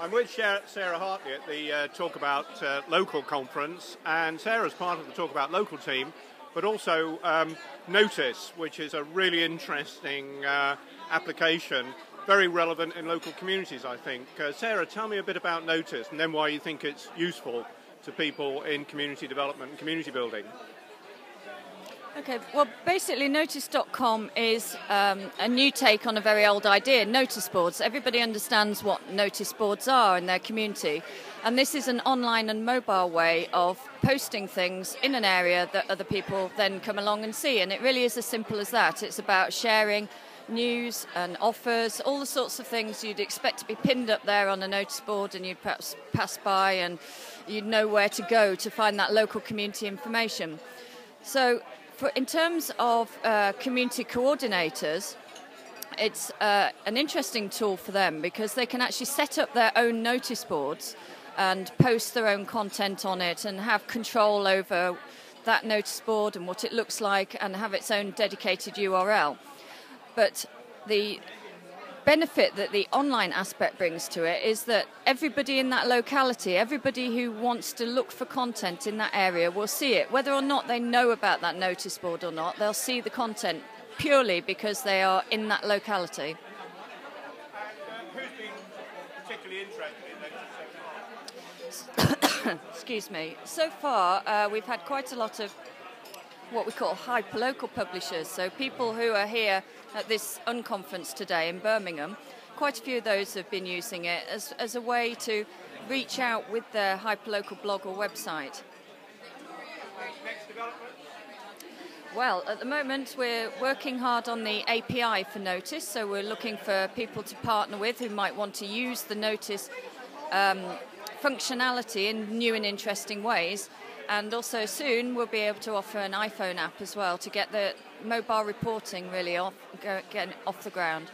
I'm with Sarah Hartley at the uh, Talk About uh, Local conference, and Sarah's part of the Talk About Local team, but also um, N0tice, which is a really interesting uh, application, very relevant in local communities, I think. Uh, Sarah, tell me a bit about N0tice and then why you think it's useful to people in community development and community building. Okay, well, basically, N0tice.com is um, a new take on a very old idea notice boards. Everybody understands what notice boards are in their community, and this is an online and mobile way of posting things in an area that other people then come along and see. And it really is as simple as that. It's about sharing news and offers, all the sorts of things you'd expect to be pinned up there on a notice board, and you'd perhaps pass by and you'd know where to go to find that local community information. So for, in terms of uh, community coordinators, it's uh, an interesting tool for them because they can actually set up their own notice boards and post their own content on it and have control over that notice board and what it looks like and have its own dedicated URL. But the benefit that the online aspect brings to it is that everybody in that locality, everybody who wants to look for content in that area will see it. Whether or not they know about that notice board or not, they'll see the content purely because they are in that locality. Excuse me. So far, uh, we've had quite a lot of what we call hyperlocal publishers. So people who are here at this unconference today in Birmingham, quite a few of those have been using it as, as a way to reach out with their hyperlocal blog or website. Well, at the moment we're working hard on the API for N0tice, so we're looking for people to partner with who might want to use the N0tice um, functionality in new and interesting ways and also soon we'll be able to offer an iPhone app as well to get the mobile reporting really off, off the ground.